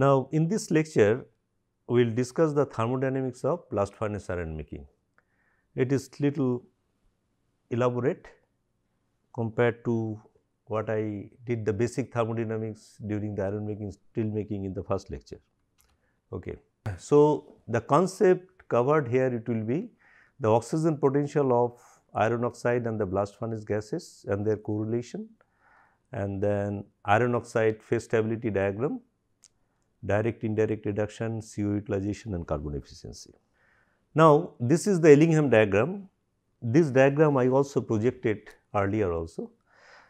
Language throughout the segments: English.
Now, in this lecture, we will discuss the thermodynamics of blast furnace iron making. It is little elaborate compared to what I did the basic thermodynamics during the iron making steel making in the first lecture. Okay. So, the concept covered here it will be the oxygen potential of iron oxide and the blast furnace gases and their correlation and then iron oxide phase stability diagram, direct indirect reduction, CO utilization and carbon efficiency. Now, this is the Ellingham diagram. This diagram I also projected earlier also.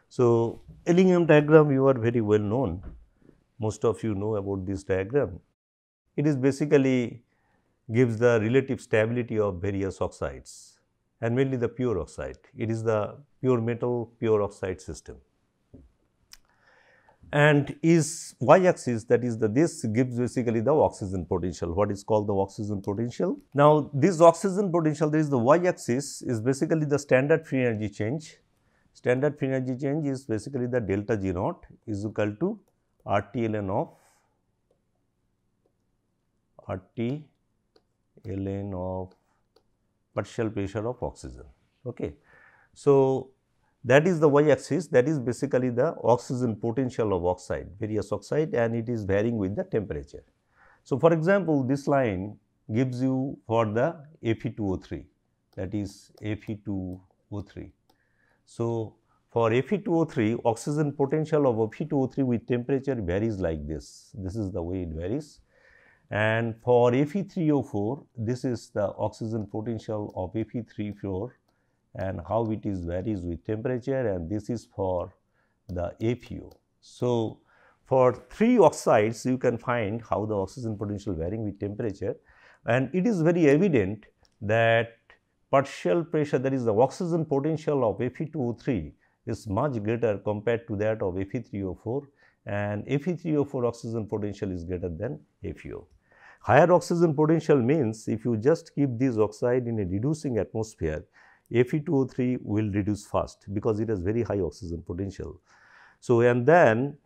So, Ellingham diagram you are very well known, most of you know about this diagram. It is basically gives the relative stability of various oxides and mainly the pure oxide. It is the pure metal pure oxide system and is y axis that is the this gives basically the oxygen potential what is called the oxygen potential. Now, this oxygen potential there is the y axis is basically the standard free energy change. Standard free energy change is basically the delta G naught is equal to R T ln of R T ln of partial pressure of oxygen. Okay. So, that is the y axis that is basically the oxygen potential of oxide various oxide and it is varying with the temperature. So, for example, this line gives you for the Fe2O3 that is Fe2O3. So, for Fe2O3 oxygen potential of Fe2O3 with temperature varies like this, this is the way it varies and for Fe3O4 this is the oxygen potential of Fe3O4 and how it is varies with temperature and this is for the FeO. So, for three oxides you can find how the oxygen potential varying with temperature and it is very evident that partial pressure that is the oxygen potential of Fe2O3 is much greater compared to that of Fe3O4 and Fe3O4 oxygen potential is greater than FeO. Higher oxygen potential means if you just keep this oxide in a reducing atmosphere, Fe2O3 will reduce fast because it has very high oxygen potential. So, and then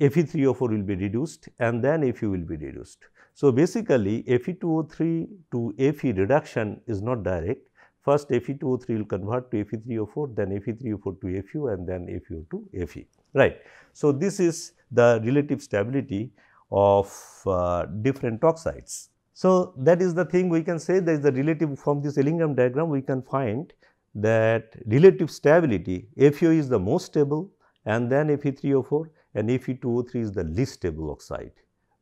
Fe3O4 will be reduced and then Fe will be reduced. So, basically Fe2O3 to Fe reduction is not direct. First Fe2O3 will convert to Fe3O4, then Fe3O4 to FeO and then FeO to Fe, right. So, this is the relative stability of uh, different oxides. So, that is the thing we can say that is the relative from this Ellingham diagram we can find that relative stability FeO is the most stable and then Fe3O4 and Fe2O3 is the least stable oxide.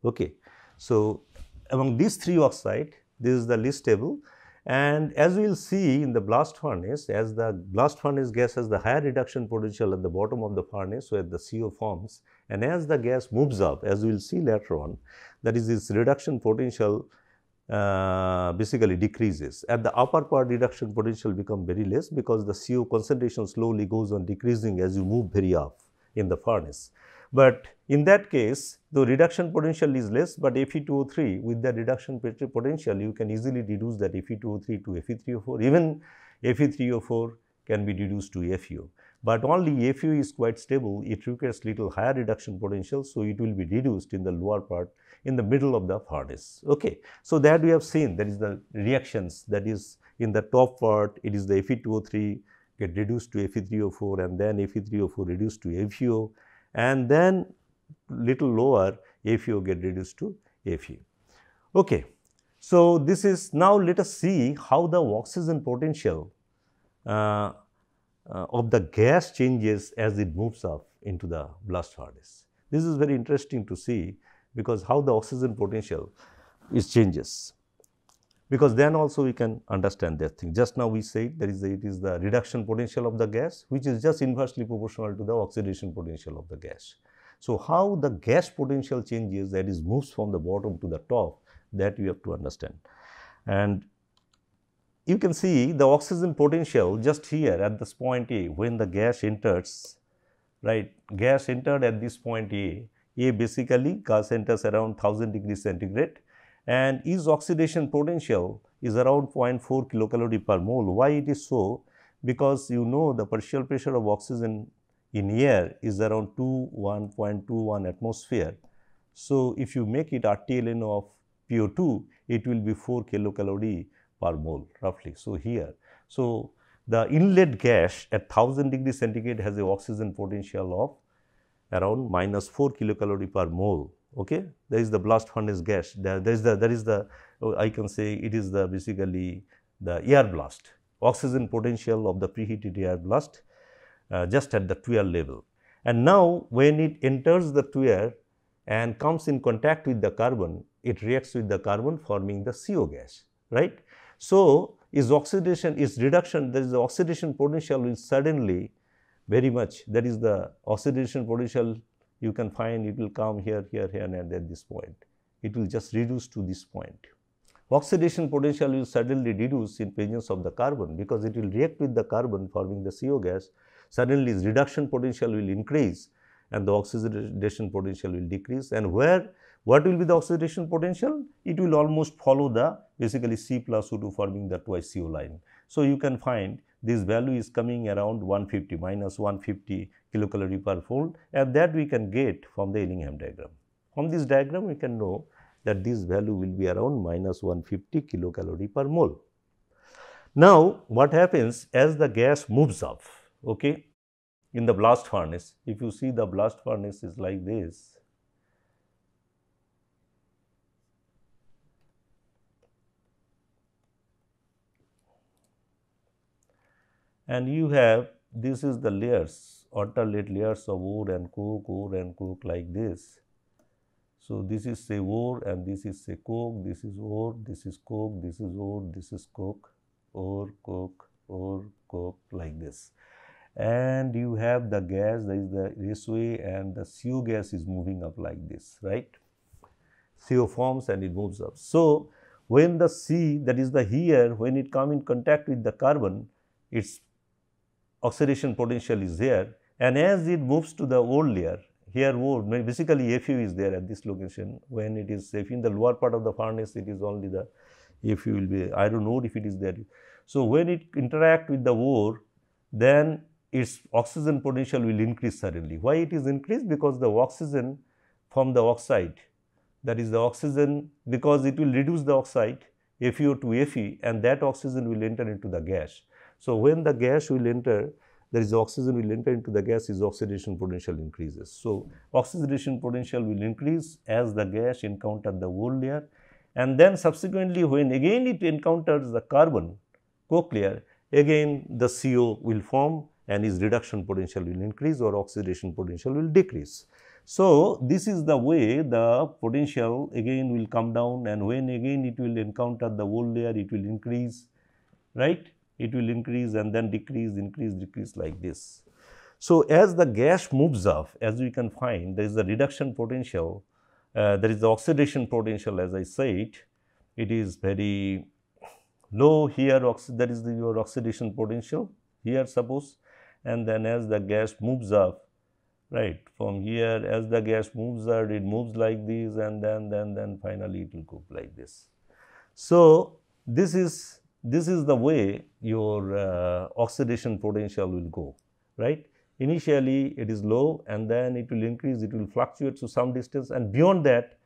Okay. So, among these three oxide this is the least stable and as we will see in the blast furnace as the blast furnace gas has the higher reduction potential at the bottom of the furnace where the CO forms and as the gas moves up as we will see later on that is this reduction potential uh, basically decreases. At the upper part reduction potential become very less because the CO concentration slowly goes on decreasing as you move very up in the furnace. But in that case the reduction potential is less, but Fe2O3 with the reduction potential you can easily reduce that Fe2O3 to Fe3O4 even Fe3O4 can be reduced to FeO. But only FeO is quite stable it requires little higher reduction potential. So, it will be reduced in the lower part in the middle of the furnace. Okay. So, that we have seen that is the reactions that is in the top part it is the Fe2O3 get reduced to Fe3O4 and then Fe3O4 reduced to FeO and then little lower FeO get reduced to Fe. Okay. So, this is now let us see how the oxygen potential uh, uh, of the gas changes as it moves up into the blast furnace. This is very interesting to see because how the oxygen potential is changes because then also we can understand that thing. Just now we said there is the, it is the reduction potential of the gas which is just inversely proportional to the oxidation potential of the gas. So, how the gas potential changes that is moves from the bottom to the top that you have to understand. And you can see the oxygen potential just here at this point A when the gas enters right gas entered at this point A a basically gas enters around 1000 degrees centigrade and its oxidation potential is around 0.4 kilocalorie per mole. Why it is so? Because you know the partial pressure of oxygen in air is around 2 1.21 atmosphere. So, if you make it RTLN of PO2, it will be 4 kilocalorie per mole roughly. So, here. So, the inlet gas at 1000 degree centigrade has a oxygen potential of around minus 4 kilocalorie per mole. Okay? There is the blast furnace gas, there, there is the, there is the, I can say it is the basically the air blast, oxygen potential of the preheated air blast uh, just at the tuyere level. And now, when it enters the tuyere and comes in contact with the carbon, it reacts with the carbon forming the CO gas, right. So, is oxidation, is reduction, there is the oxidation potential will suddenly very much, that is the oxidation potential you can find it will come here, here, here and at this point. It will just reduce to this point. Oxidation potential will suddenly reduce in presence of the carbon because it will react with the carbon forming the CO gas. Suddenly its reduction potential will increase and the oxidation potential will decrease and where what will be the oxidation potential? It will almost follow the basically C plus O2 forming the twice CO line. So, you can find this value is coming around 150 minus 150 kilocalorie per fold and that we can get from the Ellingham diagram. From this diagram we can know that this value will be around minus 150 kilocalorie per mole. Now, what happens as the gas moves up okay, in the blast furnace, if you see the blast furnace is like this, and you have this is the layers alternate layers of ore and coke ore and coke like this. So, this is say ore and this is say coke, this is ore, this is coke, this is ore, this is coke, ore, coke, ore, coke like this. And you have the gas that is the raceway and the CO gas is moving up like this, right. CO forms and it moves up. So, when the C that is the here when it come in contact with the carbon, its oxidation potential is there and as it moves to the ore layer here basically FeO is there at this location when it is if in the lower part of the furnace it is only the FeO will be I do not know if it is there. So, when it interact with the ore then its oxygen potential will increase suddenly. Why it is increased? Because the oxygen from the oxide that is the oxygen because it will reduce the oxide FeO to Fe and that oxygen will enter into the gas. So, when the gas will enter, there is oxygen will enter into the gas, its oxidation potential increases. So, oxidation potential will increase as the gas encounter the ore layer and then subsequently when again it encounters the carbon layer, again the CO will form and its reduction potential will increase or oxidation potential will decrease. So, this is the way the potential again will come down and when again it will encounter the ore layer, it will increase, right it will increase and then decrease, increase, decrease like this. So, as the gas moves up, as we can find, there is a reduction potential, uh, there is the oxidation potential as I said, it is very low here, that is the, your oxidation potential here suppose and then as the gas moves up, right, from here as the gas moves up, it moves like this and then, then, then finally it will go like this. So, this is this is the way your uh, oxidation potential will go, right. Initially it is low and then it will increase, it will fluctuate to some distance and beyond that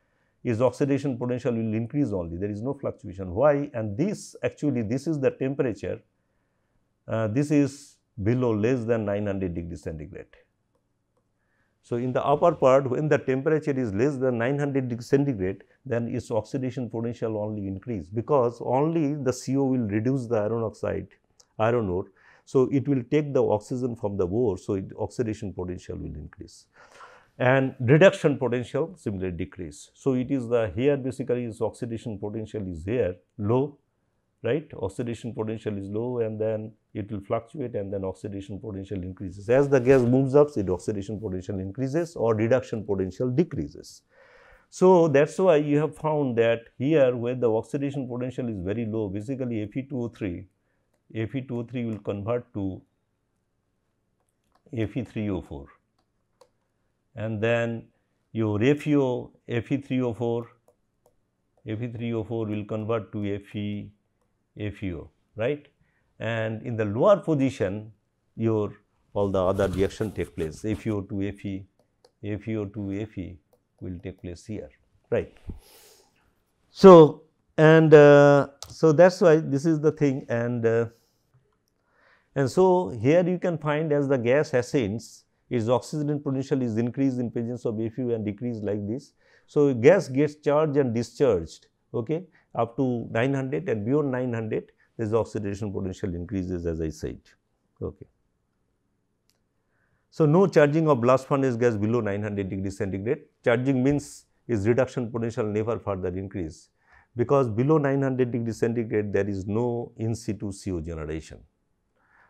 is oxidation potential will increase only, there is no fluctuation. Why? And this actually this is the temperature, uh, this is below less than 900 degree centigrade. So, in the upper part when the temperature is less than 900 degree centigrade then its oxidation potential only increase because only the CO will reduce the iron oxide iron ore. So, it will take the oxygen from the ore. So, it, oxidation potential will increase and reduction potential similarly decrease. So, it is the here basically its oxidation potential is here low right oxidation potential is low and then it will fluctuate and then oxidation potential increases. As the gas moves up its oxidation potential increases or reduction potential decreases. So, that is why you have found that here where the oxidation potential is very low basically Fe2O3, Fe2O3 will convert to Fe3O4 and then your FeO Fe3O4 Fe3O4 will convert to Fe FeO, right. And in the lower position, your all the other reaction take place, FeO to Fe, FeO to Fe, will take place here, right. So, and uh, so that is why this is the thing and uh, and so here you can find as the gas ascends its oxygen potential is increased in presence of FeO and decreased like this. So, gas gets charged and discharged okay, up to 900 and beyond 900 this oxidation potential increases as I said. Okay. So, no charging of blast furnace gas below 900 degree centigrade. Charging means its reduction potential never further increase because below 900 degree centigrade there is no in situ CO generation.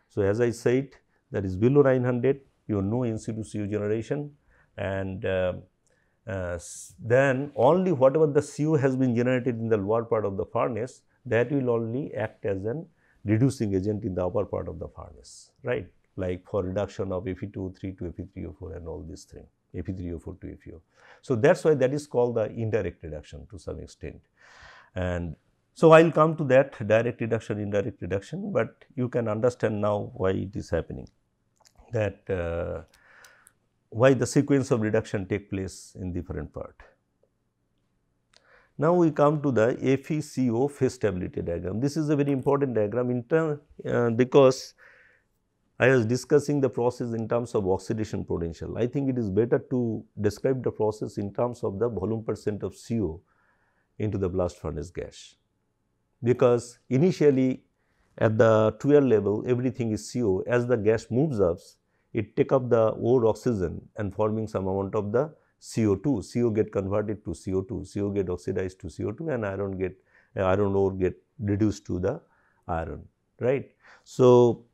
So, as I said that is below 900 you have no in situ CO generation and uh, uh, then only whatever the CO has been generated in the lower part of the furnace that will only act as an reducing agent in the upper part of the furnace, right like for reduction of Fe2O3 to Fe3O4 and all these things, Fe3O4 to FeO. So, that is why that is called the indirect reduction to some extent. And so, I will come to that direct reduction, indirect reduction, but you can understand now why it is happening that uh, why the sequence of reduction take place in different part. Now, we come to the FeCO phase stability diagram. This is a very important diagram in term uh, because I was discussing the process in terms of oxidation potential. I think it is better to describe the process in terms of the volume percent of CO into the blast furnace gas. Because initially at the tuyere level everything is CO as the gas moves up it take up the ore oxygen and forming some amount of the CO2, CO get converted to CO2, CO get oxidized to CO2 and iron get uh, iron ore get reduced to the iron right. So,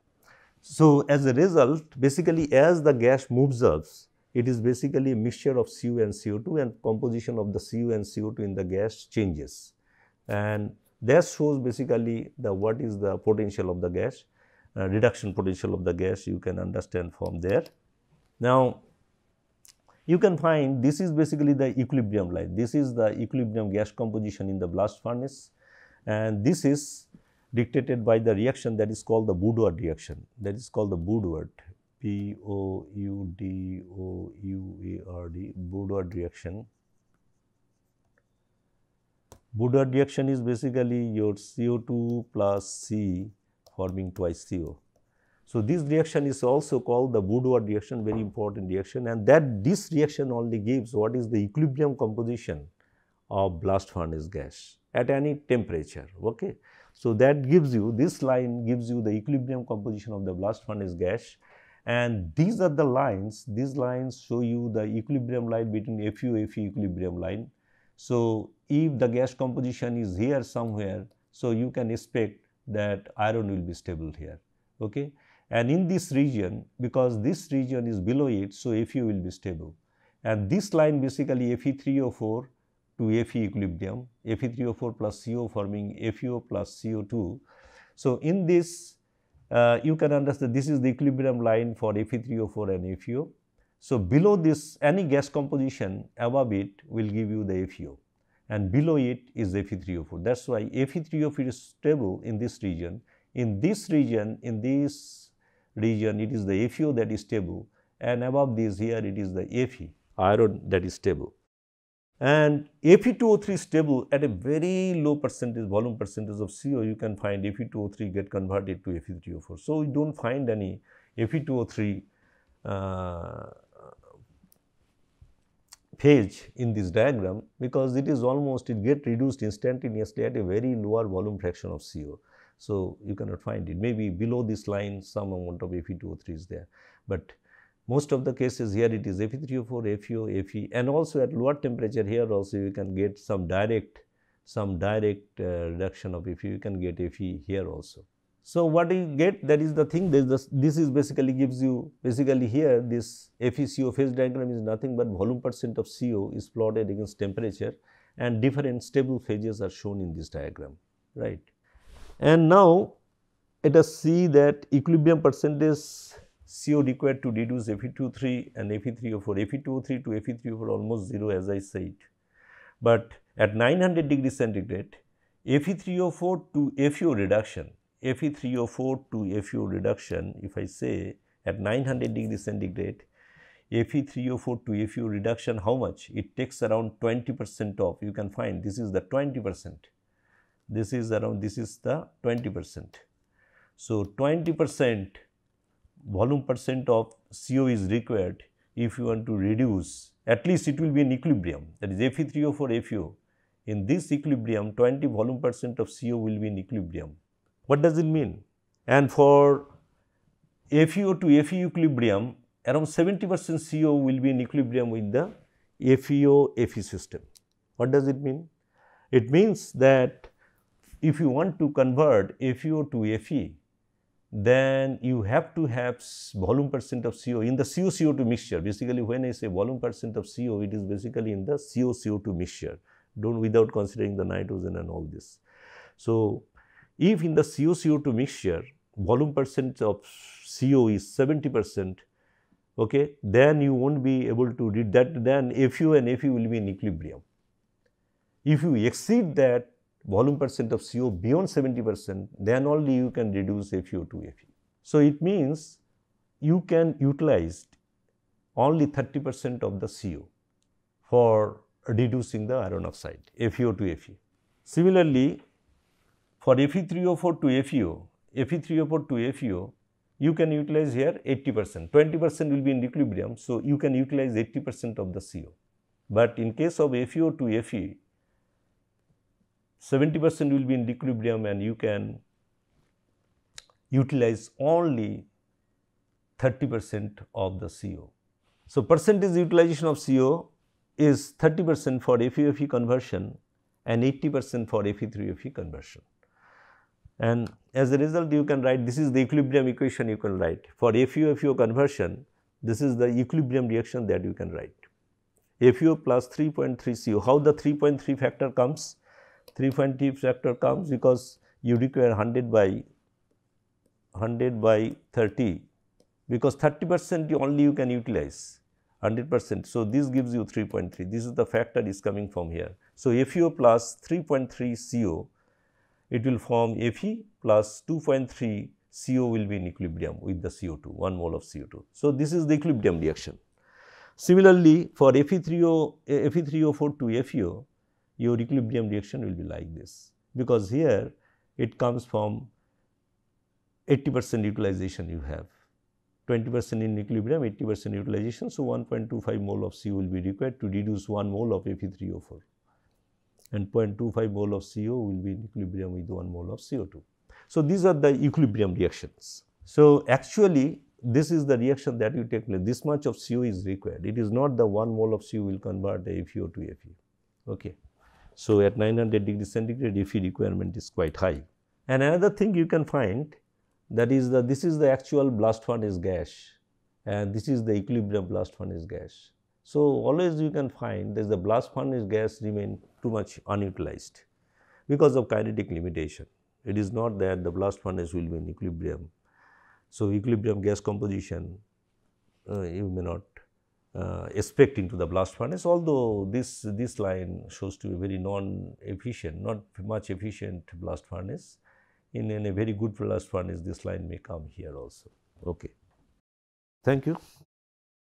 so, as a result basically as the gas moves up it is basically a mixture of CO and CO2 and composition of the CO and CO2 in the gas changes. And that shows basically the what is the potential of the gas uh, reduction potential of the gas you can understand from there. Now, you can find this is basically the equilibrium line this is the equilibrium gas composition in the blast furnace and this is dictated by the reaction that is called the Boudouard reaction that is called the Boudouard P O U D O U A R D Boudouard reaction. Boudouard reaction is basically your CO2 plus C forming twice CO. So, this reaction is also called the Boudouard reaction very important reaction and that this reaction only gives what is the equilibrium composition of blast furnace gas at any temperature. Okay. So, that gives you this line gives you the equilibrium composition of the blast furnace gas and these are the lines, these lines show you the equilibrium line between FeO, Fe equilibrium line. So, if the gas composition is here somewhere, so you can expect that iron will be stable here. Okay? And in this region, because this region is below it, so Fe will be stable. And this line basically Fe3O4 to Fe equilibrium, Fe3O4 plus CO forming FeO plus CO2. So, in this uh, you can understand this is the equilibrium line for Fe3O4 and FeO. So, below this any gas composition above it will give you the FeO and below it is Fe3O4. That is why Fe3O4 is stable in this region. In this region, in this region it is the FeO that is stable and above this here it is the Fe iron that is stable and Fe2O3 is stable at a very low percentage volume percentage of CO you can find Fe2O3 get converted to Fe3O4. So, you do not find any Fe2O3 uh, phase in this diagram because it is almost it get reduced instantaneously at a very lower volume fraction of CO. So, you cannot find it maybe below this line some amount of Fe2O3 is there, but most of the cases here it is Fe3O4, FeO, Fe and also at lower temperature here also you can get some direct some direct uh, reduction of Fe, you can get Fe here also. So, what you get that is the thing this, this is basically gives you basically here this FeCO phase diagram is nothing but volume percent of CO is plotted against temperature and different stable phases are shown in this diagram right. And now let us see that equilibrium percentage CO required to reduce Fe23 and Fe3O4, Fe2O3 to Fe3O4 almost 0 as I said. But at 900 degree centigrade, Fe3O4 to FeO reduction, Fe3O4 to FeO reduction, if I say at 900 degree centigrade, Fe3O4 to FeO reduction how much? It takes around 20 percent of you can find this is the 20 percent. This is around this is the 20 percent. So, 20 percent volume percent of CO is required if you want to reduce at least it will be in equilibrium that is Fe3O4 FeO. In this equilibrium 20 volume percent of CO will be in equilibrium. What does it mean? And for FeO to Fe equilibrium around 70 percent CO will be in equilibrium with the FeO Fe system. What does it mean? It means that if you want to convert FeO to Fe, then you have to have volume percent of CO in the CO CO2 mixture. Basically, when I say volume percent of CO, it is basically in the CO CO2 mixture, don't without considering the nitrogen and all this. So, if in the CO CO2 mixture, volume percent of CO is 70 percent, okay, then you won't be able to read that, then FeO and Fe will be in equilibrium. If you exceed that volume percent of CO beyond 70 percent, then only you can reduce FeO to Fe. So, it means you can utilize only 30 percent of the CO for reducing the iron oxide FeO to Fe. Similarly, for Fe3O4 to FeO, Fe3O4 to FeO, you can utilize here 80 percent, 20 percent will be in equilibrium. So, you can utilize 80 percent of the CO. But in case of FeO to Fe, 70 percent will be in equilibrium and you can utilize only 30 percent of the CO. So, percentage utilization of CO is 30 percent for FeOFe conversion and 80 percent for Fe3Fe conversion. And as a result you can write this is the equilibrium equation you can write for FeO conversion this is the equilibrium reaction that you can write. FeO plus 3.3 CO how the 3.3 factor comes 3.3 factor comes because you require 100 by 100 by 30 because 30 percent only you can utilize 100 percent. So, this gives you 3.3 this is the factor is coming from here. So, FeO plus 3.3 CO it will form Fe plus 2.3 CO will be in equilibrium with the CO2 1 mole of CO2. So, this is the equilibrium reaction. Similarly, for Fe3O Fe3O4 to FeO your equilibrium reaction will be like this because here it comes from 80 percent utilization you have 20 percent in equilibrium 80 percent utilization. So, 1.25 mole of CO will be required to reduce 1 mole of Fe3O4 and 0.25 mole of CO will be in equilibrium with 1 mole of CO2. So, these are the equilibrium reactions. So, actually this is the reaction that you take place this much of CO is required it is not the 1 mole of CO will convert FeO to Fe. Okay. So, at 900 degree centigrade Fe requirement is quite high. And another thing you can find that is the this is the actual blast furnace gas and this is the equilibrium blast furnace gas. So, always you can find that the blast furnace gas remain too much unutilized because of kinetic limitation. It is not that the blast furnace will be in equilibrium. So, equilibrium gas composition uh, you may not uh, expect into the blast furnace although this this line shows to be very non efficient not much efficient blast furnace in, in a very good blast furnace this line may come here also okay thank you